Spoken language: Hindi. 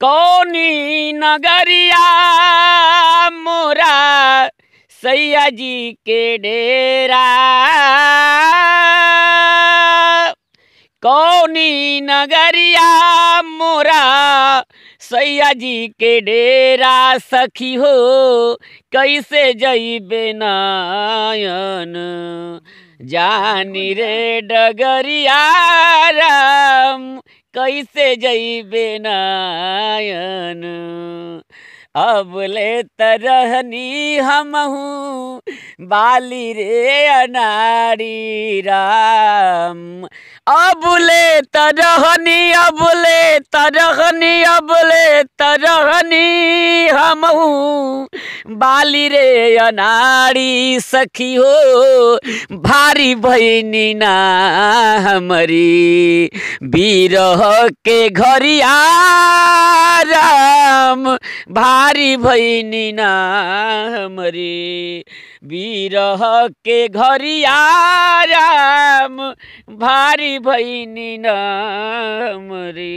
कौनी नगरिया मोरा सैया जी के डेरा? कौनी नगरिया मोरा सैया जी के डेरा? सखी हो, कैसे जइबे नायन? जानी रे डगरिया कैसे जई नायन अब ले तरहनी हमहू बाली रे अनारी राम। अब ले तरहनी अबुले तरहनी अबुले तरहनी हमहू। बाली रे अनाड़ी सखी हो, भारी भैनी ना हमारी। बीरह के घरिया राम, भारी भैनी ना हमारी। बीरह के घरिया राम, भारी भैनी ना हमरी।